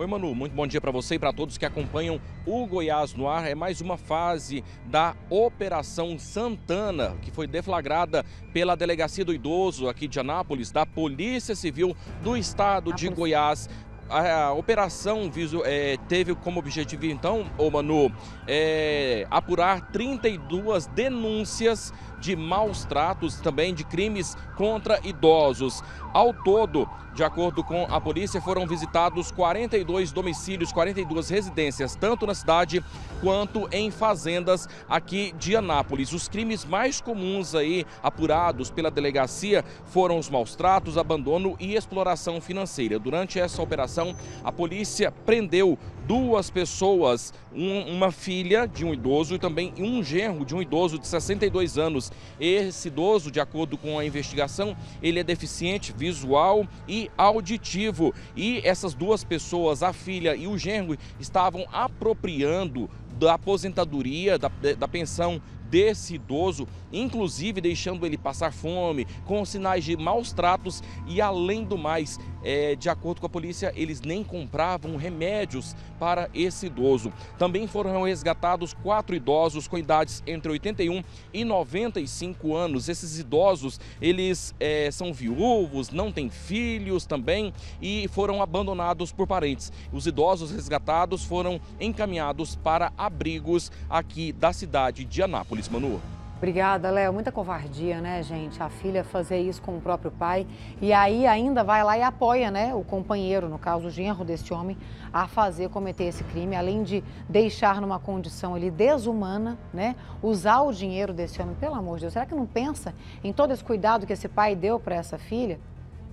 Oi, Manu, muito bom dia para você e para todos que acompanham o Goiás no ar. É mais uma fase da Operação Santana, que foi deflagrada pela Delegacia do Idoso aqui de Anápolis, da Polícia Civil do Estado de Goiás a, operação é, teve como objetivo, então, ô Manu, é, apurar 32 denúncias de maus tratos, também de crimes contra idosos. Ao todo, de acordo com a polícia, foram visitados 42 domicílios, 42 residências, tanto na cidade quanto em fazendas aqui de Anápolis. Os crimes mais comuns aí apurados pela delegacia foram os maus tratos, abandono e exploração financeira. Durante essa operação, a polícia prendeu duas pessoas, um, uma filha de um idoso e também um genro de um idoso de 62 anos. Esse idoso, de acordo com a investigação, ele é deficiente visual e auditivo. E essas duas pessoas, a filha e o genro, estavam apropriando da aposentadoria, da, da pensão desse idoso, inclusive deixando ele passar fome, com sinais de maus tratos e, além do mais, é, de acordo com a polícia, eles nem compravam remédios para esse idoso. Também foram resgatados quatro idosos com idades entre 81 e 95 anos. Esses idosos, eles é, são viúvos, não têm filhos também e foram abandonados por parentes. Os idosos resgatados foram encaminhados para abrigos aqui da cidade de Manu. Obrigada, Léo. Muita covardia, né, gente? A filha fazer isso com o próprio pai. E aí ainda vai lá e apoia, né, o companheiro, no caso, o genro desse homem, a fazer, cometer esse crime, além de deixar numa condição ali desumana, né? Usar o dinheiro desse homem, pelo amor de Deus. Será que não pensa em todo esse cuidado que esse pai deu para essa filha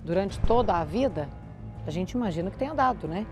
durante toda a vida? A gente imagina que tenha dado, né?